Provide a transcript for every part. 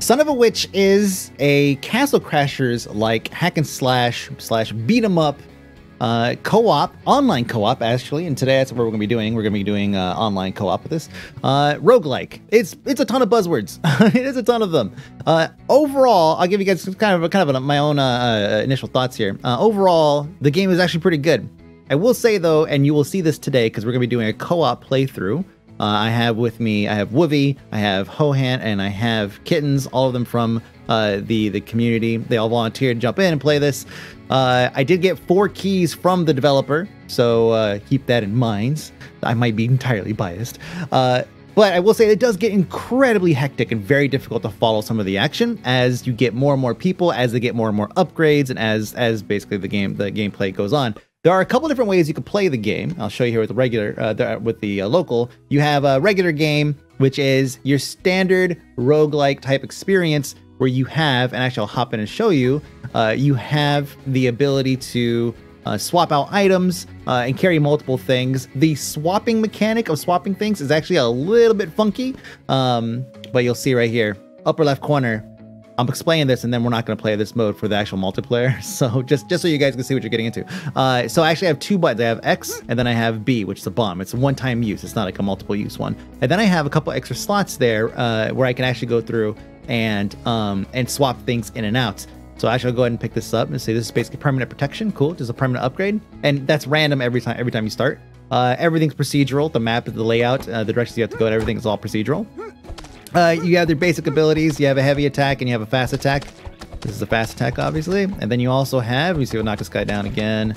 Son of a Witch is a Castle Crashers like hack and slash slash beat 'em up uh, co-op, online co-op actually, and today that's what we're going to be doing. We're going to be doing uh, online co-op with this. Uh, roguelike. It's it's a ton of buzzwords. it is a ton of them. Uh, overall, I'll give you guys kind of kind of my own uh, uh, initial thoughts here. Uh, overall, the game is actually pretty good. I will say though, and you will see this today because we're going to be doing a co-op playthrough. Uh, I have with me, I have Woovie, I have Hohan, and I have Kittens, all of them from uh, the the community. They all volunteered to jump in and play this. Uh, I did get four keys from the developer, so uh, keep that in mind. I might be entirely biased. Uh, but I will say it does get incredibly hectic and very difficult to follow some of the action as you get more and more people, as they get more and more upgrades, and as as basically the game the gameplay goes on. There are a couple different ways you can play the game. I'll show you here with the regular, uh, the, with the uh, local. You have a regular game, which is your standard roguelike type experience where you have, and actually I'll hop in and show you, uh, you have the ability to uh, swap out items uh, and carry multiple things. The swapping mechanic of swapping things is actually a little bit funky, um, but you'll see right here, upper left corner, I'm explaining this, and then we're not going to play this mode for the actual multiplayer. So just just so you guys can see what you're getting into. Uh, so I actually have two buttons. I have X, and then I have B, which is a bomb. It's a one-time use. It's not like a multiple use one. And then I have a couple extra slots there uh, where I can actually go through and um, and swap things in and out. So I shall go ahead and pick this up and say this is basically permanent protection. Cool, just a permanent upgrade, and that's random every time every time you start. Uh, everything's procedural. The map, the layout, uh, the directions you have to go, and everything is all procedural. Uh, you have their basic abilities. You have a heavy attack and you have a fast attack. This is a fast attack, obviously. And then you also have, let me see, we'll knock this guy down again.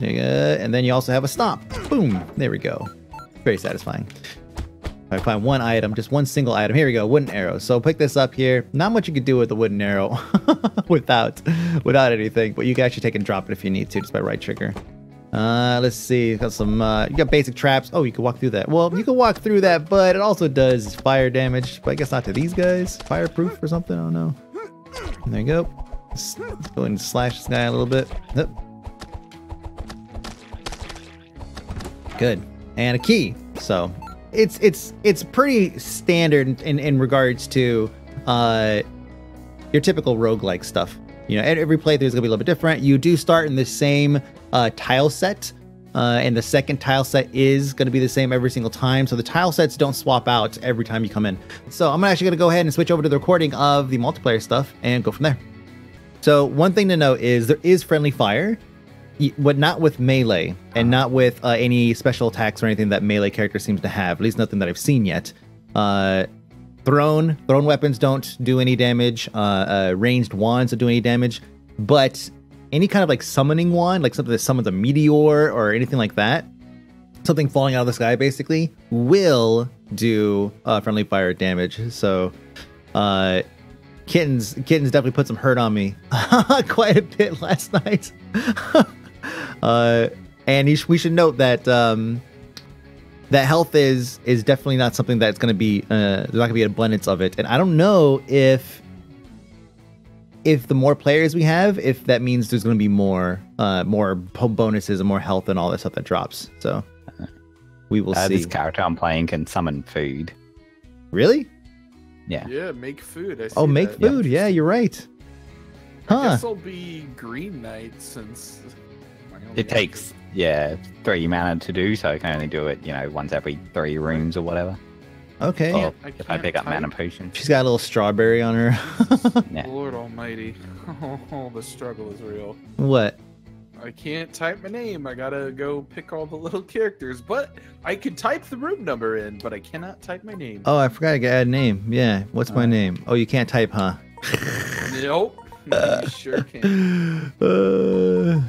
There you go. And then you also have a stop. Boom. There we go. Very satisfying. I find one item, just one single item. Here we go, wooden arrow. So pick this up here. Not much you could do with a wooden arrow without without anything, but you can actually take and drop it if you need to, just by right trigger. Uh, let's see. Got some. Uh, you got basic traps. Oh, you can walk through that. Well, you can walk through that, but it also does fire damage. But I guess not to these guys. Fireproof or something. I don't know. There you go. Let's, let's go and slash this guy a little bit. Yep. Good. And a key. So it's it's it's pretty standard in in regards to uh your typical roguelike stuff. You know, every playthrough is gonna be a little bit different. You do start in the same uh, tile set. Uh, and the second tile set is going to be the same every single time. So the tile sets don't swap out every time you come in. So I'm actually going to go ahead and switch over to the recording of the multiplayer stuff and go from there. So one thing to note is there is friendly fire, but not with melee and not with uh, any special attacks or anything that melee character seems to have. At least nothing that I've seen yet. Uh, thrown thrown weapons don't do any damage. Uh, uh, ranged wands don't do any damage. But any kind of like summoning wand, like something that summons a meteor or anything like that, something falling out of the sky basically, will do uh, friendly fire damage. So, uh, kittens, kittens definitely put some hurt on me quite a bit last night. uh, and sh- we should note that um, that health is is definitely not something that's going to be uh, there's not going to be an abundance of it. And I don't know if if the more players we have, if that means there's going to be more uh, more bonuses and more health and all that stuff that drops. So we will uh, see. This character I'm playing can summon food. Really? Yeah. Yeah, make food. oh, make that. food. Yeah, you're right. Huh. I guess I'll be Green Knight since it takes yeah three mana to do, so I can only do it you know once every three rooms or whatever. Okay. Or I if I pick up mana potion. She's got a little strawberry on her. yeah. Lord Almighty, oh, the struggle is real. What? I can't type my name. I gotta go pick all the little characters. But I can type the room number in, but I cannot type my name. Oh, I forgot to add a name. Yeah. What's my uh, name? Oh, you can't type, huh? nope. You sure can. Uh,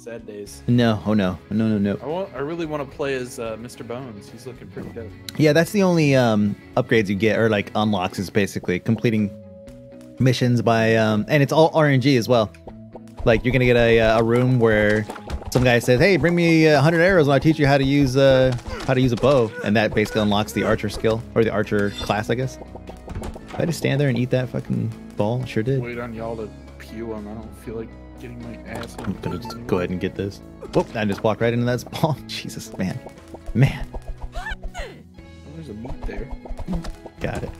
Sad days. No, oh no, no, no, no. I want. I really want to play as uh, Mr. Bones. He's looking pretty dope. Yeah, that's the only um, upgrades you get, or like unlocks, is basically completing missions by, um, and it's all RNG as well. Like you're gonna get a, uh, a room where some guy says, "Hey, bring me a hundred arrows, and I'll teach you how to use uh how to use a bow," and that basically unlocks the archer skill or the archer class, I guess. Did I just stand there and eat that fucking ball? Sure did. Wait on y'all to pew him. I don't feel like getting my ass. I'm gonna just go ahead and get this. Whoop! I just walked right into that spawn. Jesus, man, man. there's a meat there. Got it.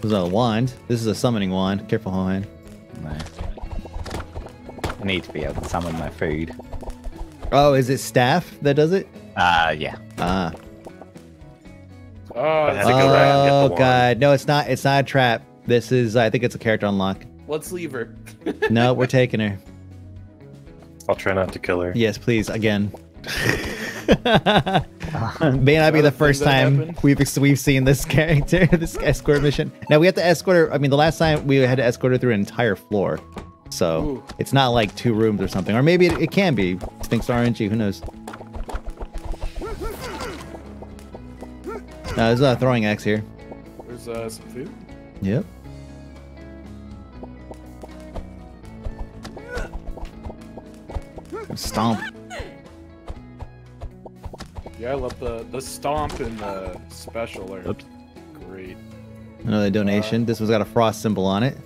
There's a wand. This is a summoning wand. Careful, Hohan. No. I need to be able to summon my food. Oh, is it staff that does it? Uh, yeah. Ah. Oh, I had it's to a go good back and round. get the Oh god, no, it's not. It's not a trap. This is. I think it's a character unlock. Let's leave her. No, we're taking her. I'll try not to kill her. Yes, please, again. May not be the first time happened. we've we've seen this character, this escort mission. Now we have to escort her. I mean, the last time we had to escort her through an entire floor, so Ooh. it's not like two rooms or something. Or maybe it, it can be. Thanks to RNG, who knows? Uh, there's a throwing axe here. There's uh, some food. Yep. Stomp. Yeah, I love the the stomp and the special are Oops. great. Another donation. this one's got a frost symbol on it.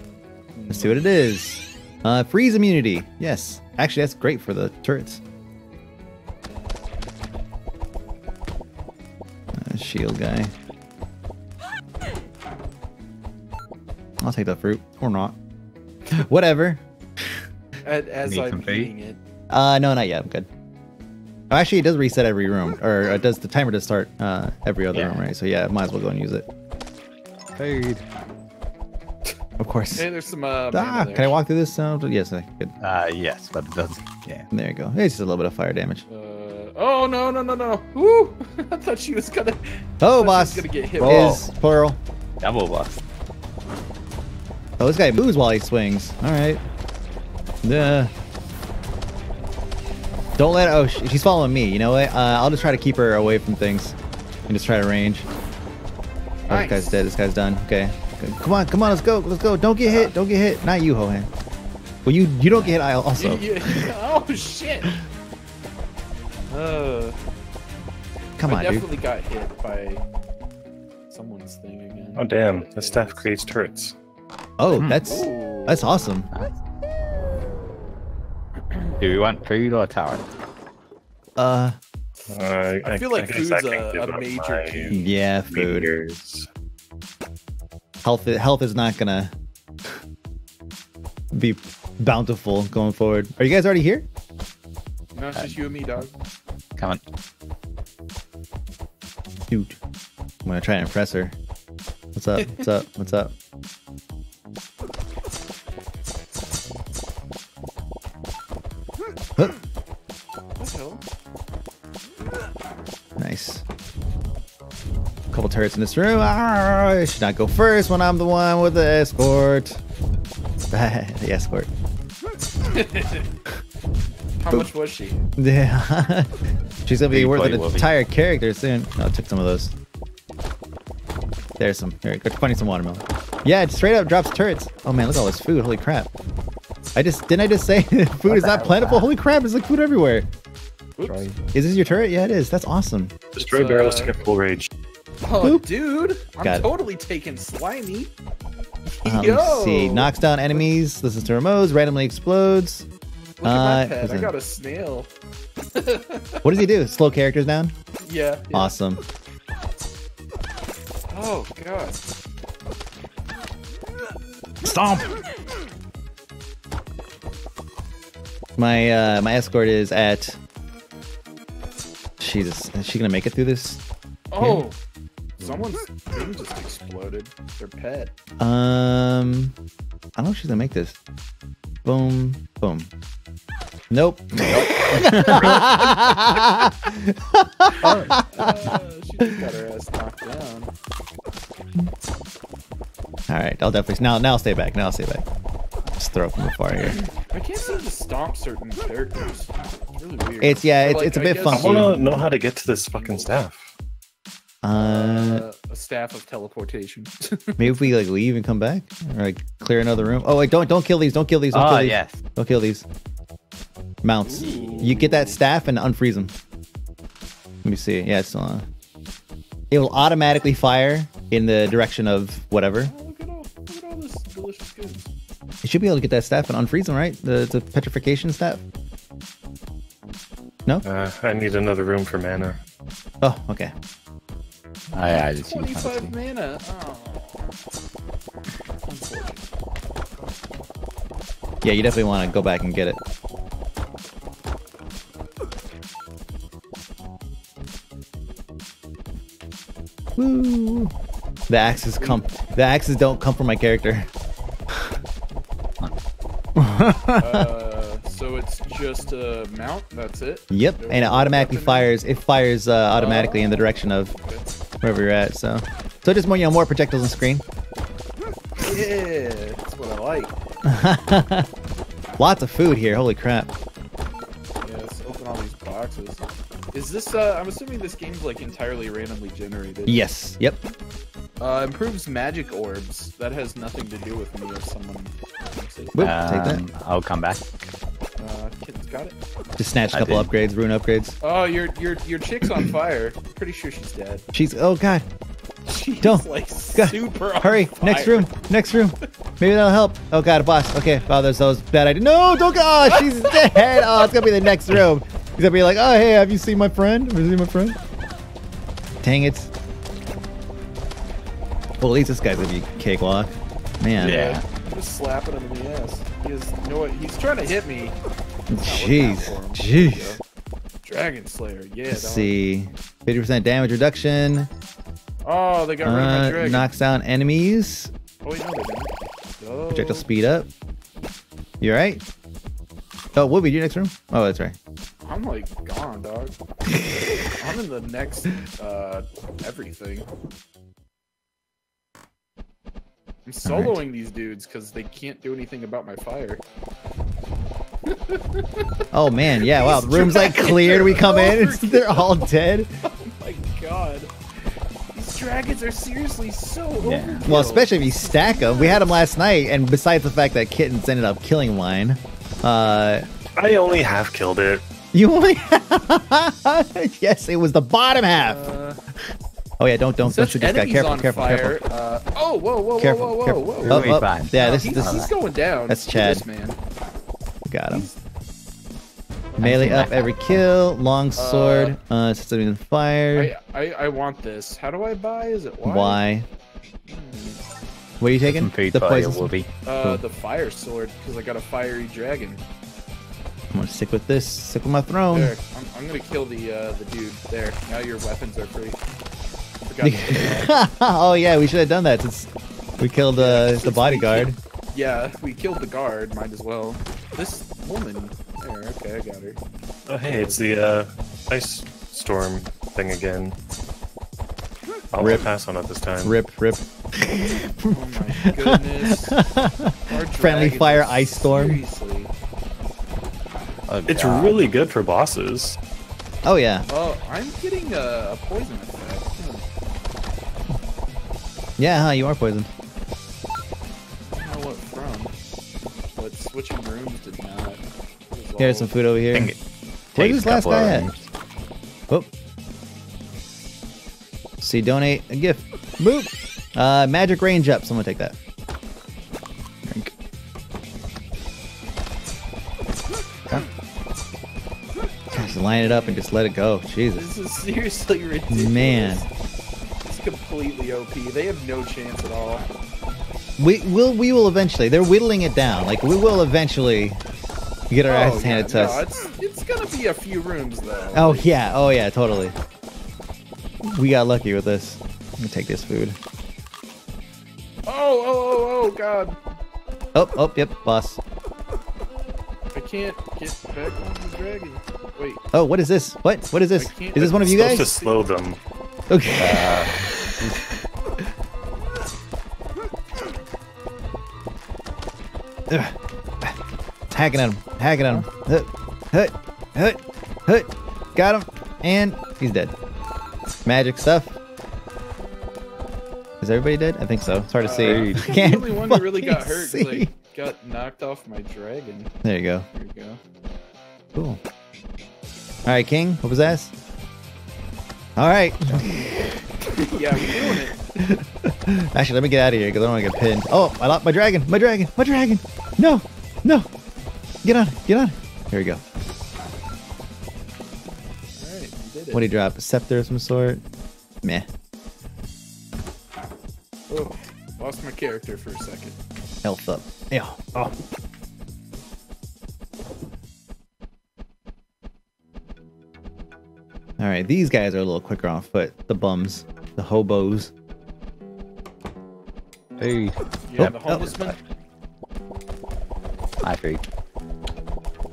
Let's see what it is. Uh, freeze immunity. Yes. Actually, that's great for the turrets. Uh, shield guy. I'll take the fruit or not. Whatever. As, as Need I'm some food? eating it. Uh, no, not yet. I'm good. Oh, actually, it does reset every room, or it does the timer does start uh, every other Yeah. room, right? So yeah, might as well go and use it. Food. Of course. Hey, there's some uh. Ah, there. can I walk through this? Uh, yes, I could. Uh, yes, but it does. Yeah. There you go. It's just a little bit of fire damage. Uh, oh no no no no! Woo! I thought she was gonna. Oh, boss She was gonna get hit. Whoa. is plural. Double buff. Oh, this guy moves while he swings. All right. Yeah. Don't let. Oh, she's following me. You know what? Uh, I'll just try to keep her away from things, and just try to range. Oh, this guy's dead. This guy's done. Okay. Okay. Come on, come on. Let's go. Let's go. Don't get hit. Don't get hit. Not you, Hohan. Well, you you don't get hit. I also. Yeah, yeah. Oh shit! Uh, Come I on, dude. definitely got hit by someone's thing again. Oh damn, the staff creates turrets. Oh, Hmm. that's Ooh. that's awesome. Do we want food or turret? Uh, Uh, I feel like guess food's a- a major my key. yeah, food. meteors. Health health is not gonna be bountiful going forward. Are you guys already here? No, it's just you and me, dog. Come on. Dude, I'm gonna try and impress her. What's up? What's up? What's up? Huh. What the? Nice. Couple turrets in this room. Ah, I should not go first when I'm the one with the escort. the escort. How much was she? Yeah. She's gonna be Big worth an will be. entire character soon. No, I took some of those. There's some. Here, go find some watermelon. Yeah, it straight up drops turrets. Oh man, look at all this food. Holy crap. I just didn't I just say food is not plentiful? that? Holy crap, there's like food everywhere. Oops. Is this your turret? Yeah, it is. That's awesome. Destroy It's, barrels uh, to get full rage. Oh, Boop. dude, I'm Got it. totally taking slimy. Um, Yo. let's see. Knocks down enemies, listens to remotes, randomly explodes. Look at Uh, my pet. I got a snail. What does he do? Slow characters down? Yeah. yeah. Awesome. Oh god. Stomp. My uh my escort is at Jesus, is she gonna make it through this? Oh. Someone's thing just exploded. Their pet. Um I don't know if she's gonna make this. Boom, boom. Nope. Uh, she just got her ass knocked down. All right, I'll definitely now. Now I'll stay back. Now I'll stay back. Just throw from afar here. I can't seem to stomp certain characters. It's really weird. It's- yeah, Or, it's- it's a I bit guess, I funky. want to know how to get to this fucking staff. Uh, Uh, a staff of teleportation. maybe if we like leave and come back, or like clear another room. Oh wait, don't don't kill these. Don't kill these. Don't Oh, kill these. yes. Don't kill these. Mounts. You get that staff and unfreeze them. Let me see. Yeah, it's still on. It will automatically fire in the direction of whatever. oh, look at all, look at all this delicious food. You should be able to get that staff and unfreeze them, right? The the petrification staff. No. Uh, I need another room for mana. Oh, okay. I, I just 25 mana. Oh. Yeah, you definitely want to go back and get it. Woo! The axes come. The axes don't come from my character. Uh, so it's just a mount. That's it. Yep, and it automatically fires. It fires uh, automatically in the direction of Okay. wherever you're at. So, so just more, you know, more projectiles on screen. Yeah, that's what I like. Lots of food here. Holy crap! Yeah, let's open all these boxes. Is this? Uh, I'm assuming this game's like entirely randomly generated. Yes. Yep. Uh, improves magic orbs. That has nothing to do with me if someone. Wants it. Take that. Um, I'll come back. Uh, kid's got it. Just snatch a I couple did. upgrades, rune upgrades. Oh, your your your chick's on fire. Pretty sure she's dead. She's. Oh god. She's Don't. like Go. super. on Hurry! Next room! Next room! Maybe that'll help. Oh god, a boss. Okay, wow, there's those bad idea. No, don't go! Oh, she's dead! Oh, it's gonna be the next room. He's gonna be like, oh hey, have you seen my friend? Have you seen my friend? Dang it. Well, at least this guy's gonna be cakewalk. Man. Yeah. Just slapping him in the ass. He is. You know what? He's trying to hit me. Jeez. Not looking out for him. Jeez. Dragon Slayer. Yeah. Let's see. 50% damage reduction. Oh, they got rid of my Uh, dragon. knocks down enemies. Oh, wait, no, they didn't. Oh. Projectile speed up. You alright? Oh, we do next room? Oh, that's right. I'm like gone, dog. I'm in the next uh everything. I'm soloing these dudes because they can't do anything about my fire. Oh man, yeah, wow. The room's like cleared. We come in, overkill. they're all dead. Oh my god. These dragons are seriously so Yeah. overkill. Well, especially if you stack them. We had them last night, and besides the fact that kittens ended up killing mine, uh, I only half killed it. you only. yes, it was the bottom half. Uh, Oh yeah, don't don't don't shoot this guy. Careful, careful, fire. careful. Uh, oh, whoa, whoa, Careful, whoa, whoa, careful. whoa, Oh, whoa. We'll be oh, fine. yeah, No, this he's, this he's going down. that's Look at Chad. This man. got him. Melee up every kill. Long sword. Uh, system in fire. I, I I want this. How do I buy? Is it Y? Why? What are you taking? Some food The for you, poison. Whoopi. Uh, the fire sword because I got a fiery dragon. I'm gonna stick with this. Stick with my throne. There, I'm, I'm gonna kill the uh, the dude. There, now your weapons are free. oh yeah, we should have done that since we killed uh, the bodyguard. yeah, we killed the guard. Might as well. This woman. There, okay, I got her. Oh, hey, it's the uh, ice storm thing again. I'll Rip. pass on it this time. Rip, rip. Oh my goodness. Friendly fire ice storm. Seriously. Oh, It's God. really good for bosses. Oh yeah, Oh, I'm getting a, a poison effect. Yeah, huh? You are poisoned. I don't know what from, but switching rooms did not. Here's some food over here. Think it Where's this last a couple guy of at? rooms. Oh. See, donate a gift. Boop. Uh, magic range up. Someone take that. Drink. Okay. Gosh, line it up and just let it go. Jesus. This is seriously ridiculous. Man. It's completely OP. They have no chance at all. We will. We will eventually. They're whittling it down. Like we will eventually get our oh, ass yeah, handed to no, us. it's it's gonna be a few rooms though. Oh yeah. Oh yeah. Totally. We got lucky with this. Let me take this food. Oh oh oh oh god! Oh oh yep. Boss. I can't get back on the dragon. Wait. Oh, what is this? What? What is this? Is this one of you guys? supposed guys? to slow them. Okay. Uh, Ugh. It's hacking at him. Hacking at him. Hut, hut, hut, hut. Got him. And he's dead. Magic stuff. Is everybody dead? I think so. It's hard to see. Uh, Dude. Can't the only one who really got hurt because see. I got knocked off my dragon. There you go. There you go. Cool. All right, King. What was that? All right. yeah, we're doing it. Actually, let me get out of here because I don't want to get pinned. Oh, I lost my dragon. My dragon. My dragon. No. No. Get on. Get on. Here we go. All right, we did What do you drop? A scepter of some sort? Meh. Oh, lost my character for a second. Health up. Yeah. Oh. All right, these guys are a little quicker on foot. The bums, the hobos. Food. Yeah, Oh, the homeless man. Hi, food.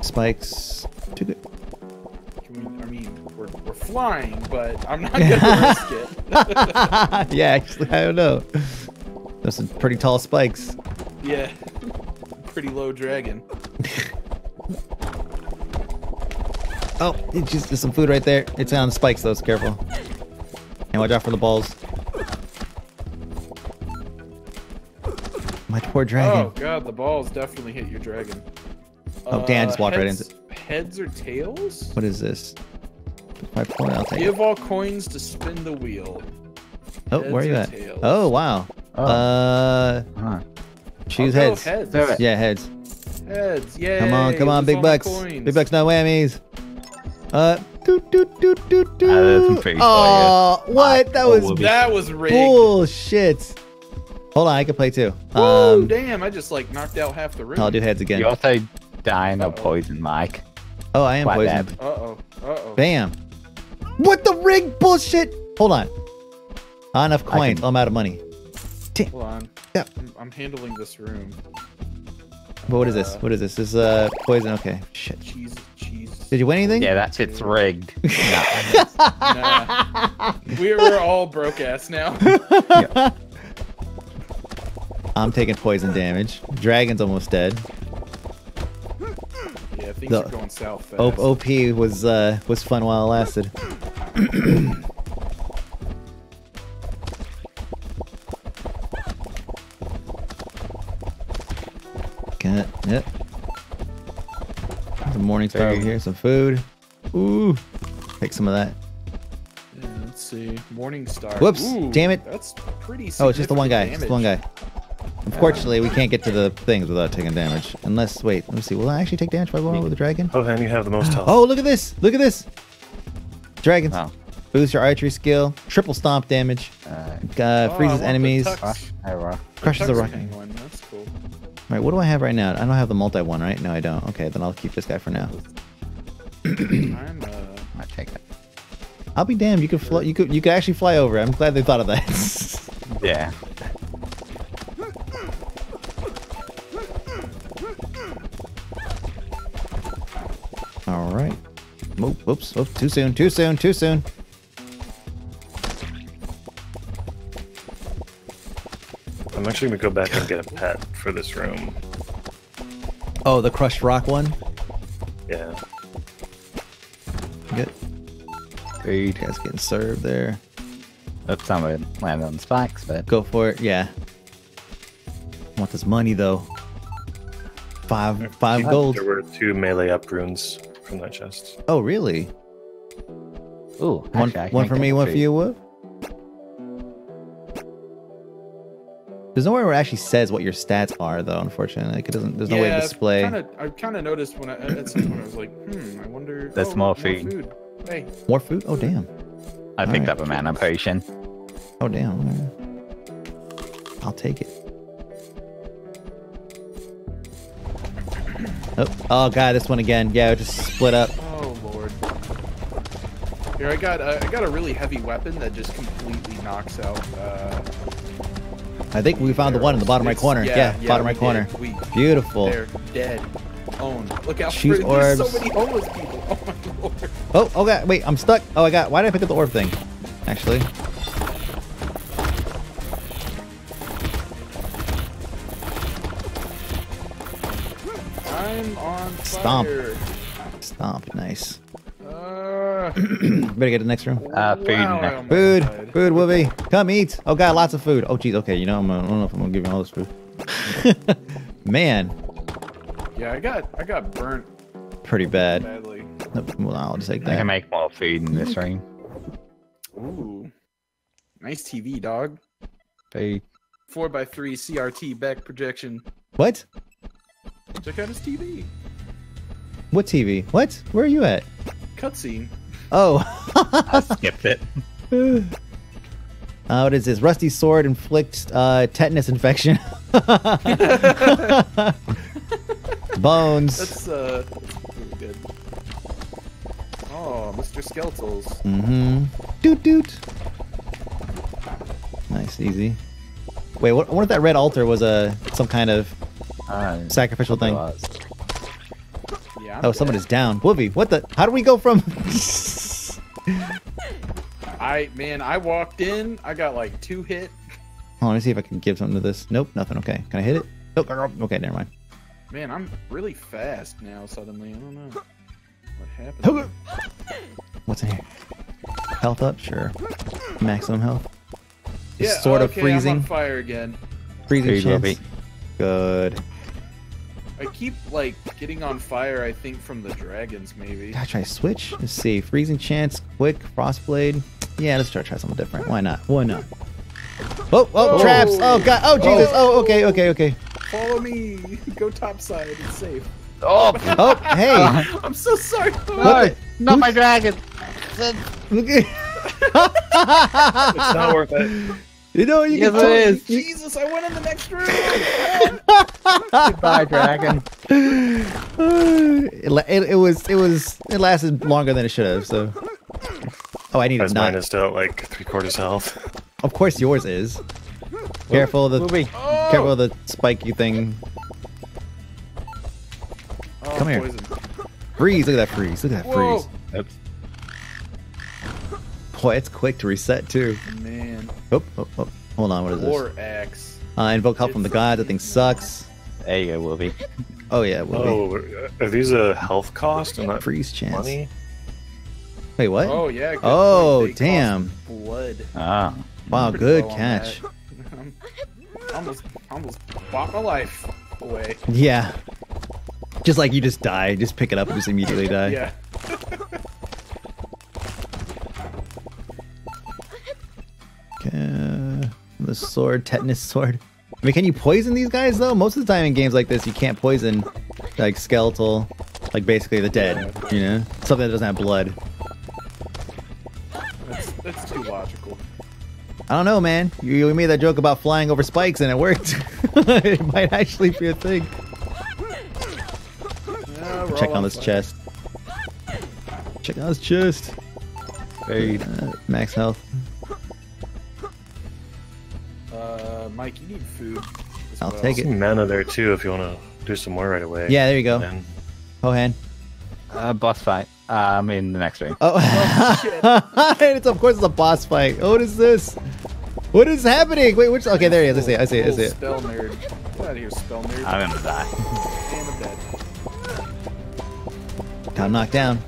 Spikes. Too good. We, I mean, we're, we're flying, but I'm not gonna risk it. yeah, actually, I don't know. There's some pretty tall spikes. Yeah, pretty low dragon. Oh, it's just there's some food right there. It's on the spikes though, so careful. And watch out for the balls. My poor dragon. Oh god, the balls definitely hit your dragon. Oh, Dan just walked right heads, Heads or tails? What is this? Five point, I'll take it. Give all coins to spin the wheel. Oh, where are you at? tails? Oh, wow. Oh. Uh, Huh. choose heads. heads. Yeah, heads. Heads. Yay. Come on, come on, lose big bucks. Big bucks, no whammies. Uh, doot, doot, doot, doot, doot. Ah, there's some food. Oh, what? That Oh, was That was rigged. bullshit. Hold on, I can play too. Woo, Um, damn, I just like knocked out half the room. I'll do heads again. You also dying of Uh-oh. poison, Mike. Oh, I am Quite poisoned. Uh-oh. Uh-oh. Bam. What the rig bullshit? Hold on. Not enough coins. can- I'm out of money. Hold on. Yeah. I'm, I'm handling this room. But what is this? What is this? This is uh poison. Okay. Shit. Cheese, cheese. Did you win anything? Yeah, that's it's rigged. No. Nah. we're, we're all broke ass now. I'm taking poison damage. Dragon's almost dead. Yeah, things The- are going south fast. O- OP was uh was fun while it lasted. Got yep. Some morning star over here, some food. Ooh. Take some of that. Yeah, let's see. Morning Star. Whoops, Ooh, damn it. That's pretty Oh, it's just the one guy. significant Just the one guy. Unfortunately, we can't get to the things without taking damage. Unless, wait, let me see. Will I actually take damage by going with the dragon? Oh, and you have the most health. Oh, look at this! Look at this! Dragons. Oh. Boost your archery skill. Triple stomp damage. Uh, Uh, Oh, I want freezes the enemies. tux- crush. Oh. Crushes the tux rock. Cool. Right, what do I have right now? I don't have the multi one, right? No, I don't. Okay, then I'll keep this guy for now. I'm, uh, I take it. I'll be damned. You could fly. You could. You could actually fly over. I'm glad they thought of that. Yeah. All right. Oop, Oops. Oops. Too soon. Too soon. Too soon. Actually gonna go back and get a pet for this room. Oh, the crushed rock one. Yeah. Good. Food. Guys getting served there. Oops, gonna land on spikes, but Go for it. Yeah. want this money though. Five. Five gold. There were two melee up runes from that chest. Oh, really? ooh, One. actually, One can for me. One for you. What? There's nowhere where it actually says what your stats are, though. Unfortunately, like it doesn't. There's no way to display. Kinda, I kind of noticed when I at some point I was like, hmm, I wonder. That's oh, more more food. Hey, More food? Oh damn! I picked Alright. up a mana potion. Oh damn! Alright. I'll take it. Oh, oh god, this one again. Yeah, it just split up. oh lord. Here I got uh, I got a really heavy weapon that just completely knocks out. Uh, I think we found the one in the bottom right corner. Yeah, bottom right corner. We, Beautiful. they're dead. Owned. Look out! Shoot there's so many homeless people. Oh my lord. Oh, oh god, wait, I'm stuck. Oh, I got. Why did I pick up the orb thing? Actually, I'm on Stomp. stomp. Nice. Uh, Better get to the next room. Uh, food wow, in there. I almost Food, died. food, Woovie, come eat. Oh god, lots of food. Oh geez, okay. You know, I'm, gonna- I don't know if I'm gonna give you all this food. Man, Yeah, I got I got burnt pretty bad. badly. Well, I'll just take I can make more food in this room. Ooh, nice TV, dog. Food. Four x three CRT back projection. What? Check out his TV. What TV? What? Where are you at? Cutscene. Oh, I skipped it. Uh, what is this? Rusty sword inflicts uh, tetanus infection. Bones. That's uh, really good. Oh, Mr. Skeletals. Mm-hmm. Doot doot. Nice, easy. Wait, what, what if that red altar was a some kind of Uh, sacrificial thing? Yeah. I'm Oh, someone is down. Woovie, what the? How do we go from? I man, I walked in. I got like two hit. Hold on, let me see if I can give something to this. Nope, nothing. Okay, can I hit it? Nope. Okay, never mind. Man, I'm really fast now. Suddenly, I don't know what happened. What's in here? Health up, sure. Maximum health. Yeah, sort of okay, freezing. I'm on fire again. Freezing There you go, chance. B. Good. I keep like getting on fire. I think from the dragons, maybe. Gotta try switch. Let's see. Freezing chance, quick, frostblade. Yeah, let's try try something different. Why not? Why not? Oh, oh, Oh. traps! Oh god! Oh Jesus! Oh, oh okay, okay, okay. Follow me. Go topside. It's safe. Oh, Oh, hey! I'm so sorry. What not my dragon. Okay. It's not worth it. you know you Yes, can it tell- is. Jesus, I went in the next room. Goodbye, dragon. it, it, it was it was it lasted longer than it should have. So. Oh, I need As to mine not. is still at like three quarters health. Of course, yours is. Careful of the Movie. Careful of the spiky thing. Oh, Come here. poison. Freeze! Look at that freeze! Look at that Whoa, freeze! Oops. Boy, it's quick to reset too. man. Oh, oh, oh. Hold on, what is this? War axe. Uh, invoke help from the gods. That thing sucks. There you go, Woovie. Oh yeah, will Oh, are these a health cost and not freeze chance. money? Wait, what? Oh yeah. good Oh, point. They cost damn. Blood. Ah. wow, Pretty good low on catch. that. almost, almost bought my life away. Yeah. Just like you just die, just pick it up and just immediately die. Yeah. Okay. The sword, tetanus sword. I mean, can you poison these guys though? Most of the time in games like this, you can't poison like skeletal, like basically the dead. You know, something that doesn't have blood. I don't know, man. You, you made that joke about flying over spikes and it worked. it might actually be a thing. Yeah, Check all on this fire. chest. Check on this chest. Food. Uh, max health. Uh, Mike, you need food. I'll well. take it. Some mana there too if you want to do some more right away. Yeah, there you go. And Hohan. Uh, boss fight. Um, in the next room. Oh, it's of course it's a boss fight. Oh, what is this? What is happening? Wait, which? Okay, there he is. I see it. I see it. I see it. Spell nerd. Get out of here, spell nerd. I'm gonna die. and I'm dead. Got him knocked down.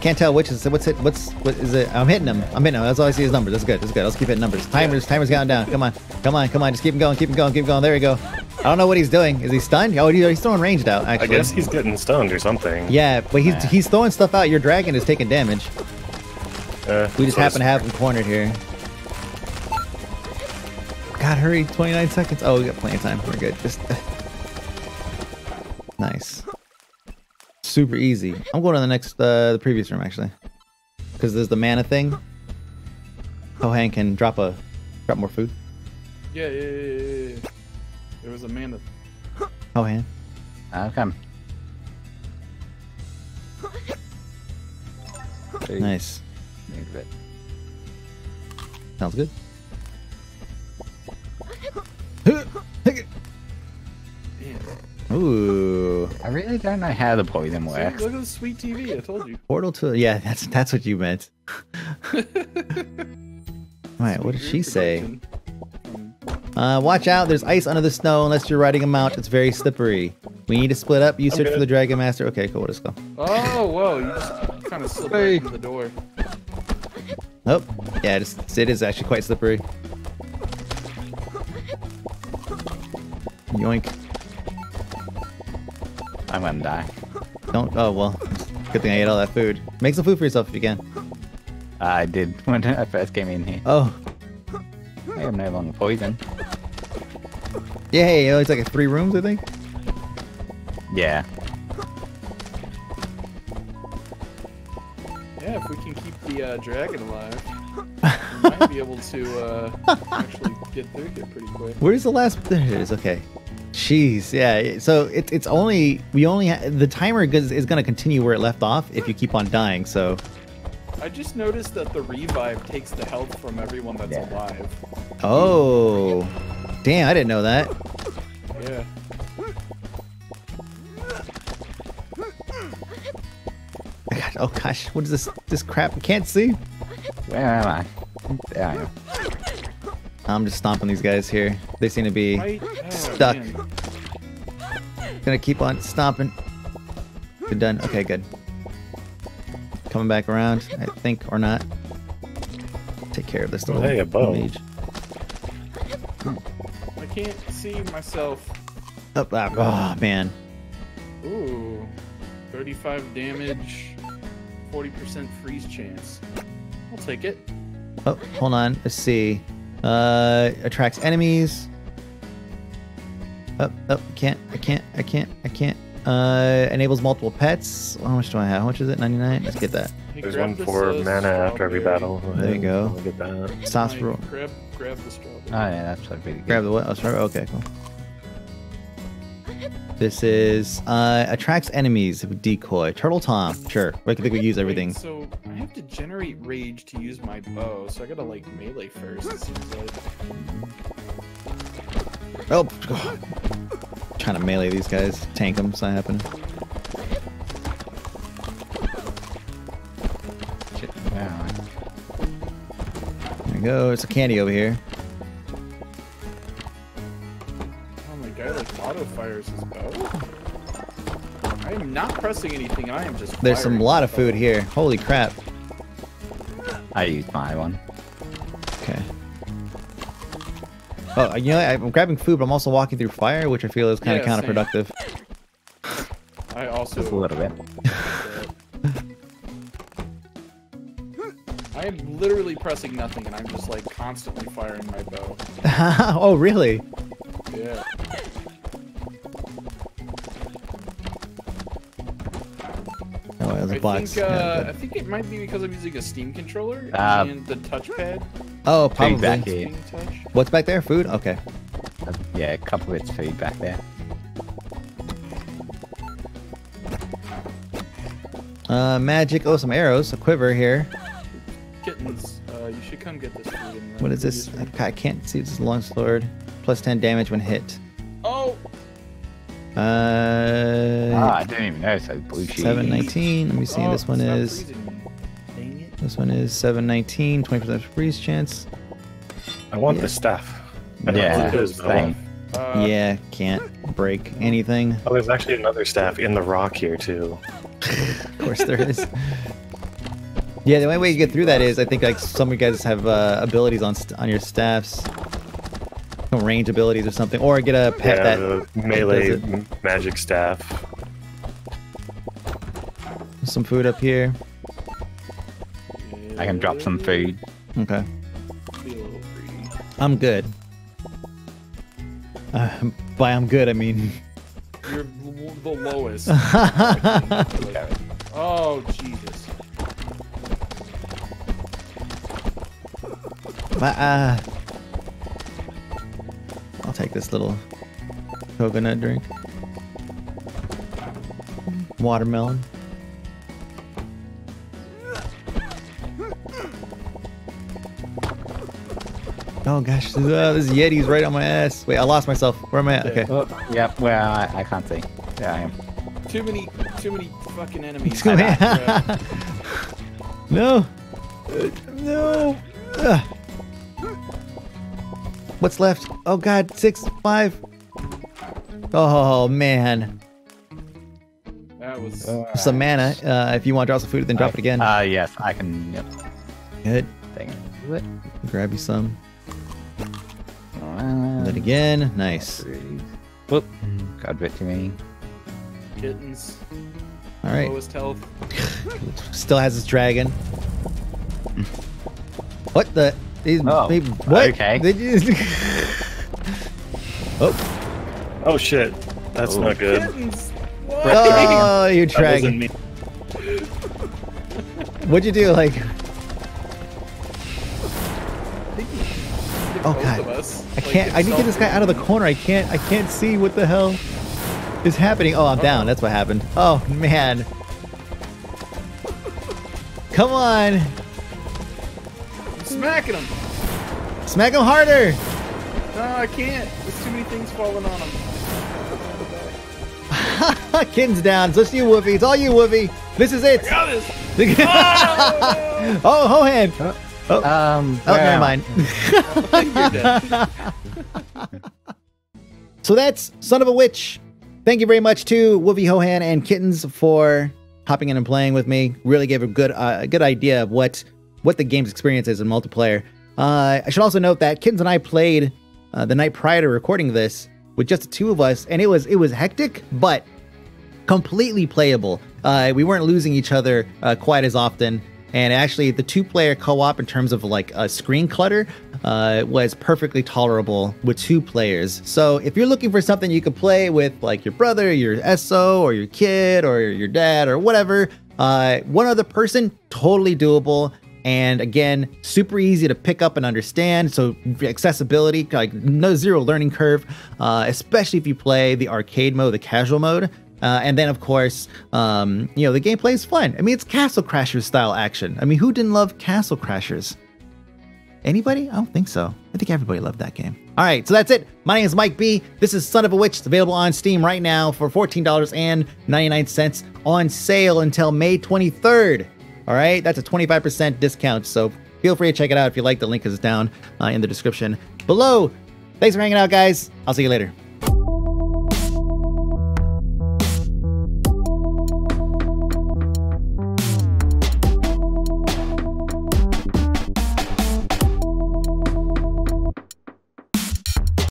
Can't tell which is what's it. What's what is it? I'm hitting him. I'm hitting him. That's all I see is numbers. That's good. That's good. Let's keep hitting numbers. Timers. Timers counting down. Come on. Come on. Come on. Just keep him going. Keep him going. Keep him going. There we go. I don't know what he's doing. Is he stunned? Oh, he's throwing ranged out. Actually, I guess he's getting stunned or something. Yeah, but he's Yeah. he's throwing stuff out. Your dragon is taking damage. Uh, We just happen to have him cornered here. God, hurry! 29 seconds. Oh, we got plenty of time. We're good. Just nice. Super easy. I'm going to the next, uh, the previous room actually, because there's the mana thing. Hohan can drop a, drop more food. Yeah, yeah, yeah, yeah, yeah. There was a man that. Hohan. I'll come. Nice. Need a bit. Sounds good. Ooh, I really don't know how the poison see, works. look at the sweet TV. I told you. portal to yeah. That's that's what you meant. All right, what did she say? Uh, watch out, there's ice under the snow unless you're riding a mount. It's very slippery. We need to split up. You search for the Dragon Master. Okay, cool. Let's go. Oh, whoa! You just kind of slipped Hey. right through the door. Oh, yeah, it is, it is actually quite slippery. Yoink. I'm gonna die. Don't. Oh, well. Good thing I ate all that food. Make some food for yourself if you can. Uh, I did when I first came in here. Oh, I am no longer poisoned. yeah, hey, it's like three rooms, I think. Yeah. Uh, dragon alive, we might be able to uh, actually get through here pretty quick. Where's the last? There it is. Okay. Jeez, yeah. So it, it's only we only ha- the timer is, is going to continue where it left off if you keep on dying. So I just noticed that the revive takes the health from everyone that's Yeah. alive. oh, damn! I didn't know that. Yeah. Oh gosh, what is this? This crap? I can't see. Where am I? There I am. I'm just stomping these guys here. They seem to be Right? Oh, Stuck. man. gonna keep on stomping. Good done. Okay, good. Coming back around, I think, or not. Take care of this Oh, little hey, a mage. I can't see myself. Oh, ah, oh man. Ooh. 35 damage, 40% freeze chance. I'll take it. Oh, hold on. Let's see. Uh, attracts enemies. Oh, oh, can't. I can't. I can't. I can't. Uh, enables multiple pets. How much do I have? How much is it? 99? Let's get that. Hey, There's one for mana after every battle. There you go. Look at that. Stops Mike, roll. Grab, grab the strawberry. Oh yeah, that's what really good. Grab the what? Oh, sorry. Okay, cool. This is uh attracts enemies with decoy. Turtle Tom. Sure. I think we use Wait, everything. so I have to generate rage to use my bow, so I gotta like melee first. It seems like. Oh, trying to melee these guys. Tank them. It's not happening. Shit, where am I? There we go. It's a candy over here. Auto fires his bow. I am not pressing anything. I am just. There's some firing lot of food here. Holy crap. I used my one. Okay. Oh, you know, I'm grabbing food, but I'm also walking through fire, which I feel is kind of Yeah, same. counterproductive. I also. Just a little bit. I am literally pressing nothing, and I'm just like constantly firing my bow. oh, really? There's a I box. think Yeah, uh, I think it might be because I'm using a Steam controller Uh, and the touchpad. oh, probably. Feedback here. What's back there? Food? Okay. Uh, Yeah, a couple bits of food back there. Uh, magic. Oh, some arrows. A quiver here. Kittens, uh, you should come get this food. What is this? I, I can't see. This is long sword. Plus 10 damage when hit. Uh, Ah, I didn't even know. So blue sheet. 719. Let me see. oh, this one is. freezing me. Dang it. This one is 719. 20% freeze chance. I want Yeah. the staff. I Yeah, know what it is, though. same. Uh, yeah, can't break anything. Oh, there's actually another staff in the rock here too. Of course there is. Yeah, the only way you get through that is I think like some of you guys have uh, abilities on st- on your staffs, some range abilities or something, or get a pet yeah, that the melee does it. magic staff. some food up here. I can drop some food. Okay, Be a little greedy. I'm good. Uh, by I'm good, I mean. You're the lowest. oh Jesus! uh, I'll take this little coconut drink. Watermelon. Oh gosh, this, uh, this Yeti's right on my ass. Wait, I lost myself. Where am I at? Okay. Oh, yep. Where I, I can't see. There I am. Too many, too many fucking enemies. Excuse me. No. Uh, no. Ugh. What's left? Oh god, six, five. Oh man. That was. Some mana. Uh, if you want to drop some food, then drop it again. Ah, yes. I can. Yep. Good. Dang it. Grab you some. Uh, Then again. Nice. Whoop. God bit to me. kittens. All right. Lowest health. Still has his dragon. What the? They, Oh, they- what? okay. They just... oh, Oh shit, that's Oh. not good. Kittens. What? oh, you That wasn't dragon. me. What'd you do? Like, Oh, God. us, I can't. I need to get this guy out of the corner. I can't. I can't see what the hell is happening. Oh, I'm oh. down. That's what happened. Oh man. Come on, I'm smacking him. smack him harder. No, I can't. There's too many things falling on him. Kitten's down. So it's you, Woovie. It's all you, Woovie. This is it. Got this. oh, Hohan. Oh, Um, oh never mind. So that's Son of a Witch. Thank you very much to Woovie Hohan and Kittens for hopping in and playing with me. Really gave a good uh, a good idea of what what the game's experience is in multiplayer. Uh, I should also note that Kittens and I played uh, the night prior to recording this with just the two of us, and it was it was hectic, but completely playable. Uh, we weren't losing each other uh, quite as often. And actually, the two player co op in terms of like a screen clutter uh, was perfectly tolerable with two players. So if you're looking for something you could play with like your brother, your SO, or your kid, or your dad, or whatever, uh, one other person, totally doable. And again, super easy to pick up and understand. So accessibility, like no zero learning curve, uh, especially if you play the arcade mode, the casual mode. Uh, and then, of course, um, you know, the gameplay is fun. I mean, it's Castle Crashers style action. I mean, who didn't love Castle Crashers? Anybody? I don't think so. I think everybody loved that game. All right, so that's it. My name is Mike B. This is Son of a Witch. It's available on Steam right now for $14.99 on sale until May 23rd. All right, that's a 25% discount. So feel free to check it out if you like. The link is down uh, in the description below. Thanks for hanging out, guys. I'll see you later.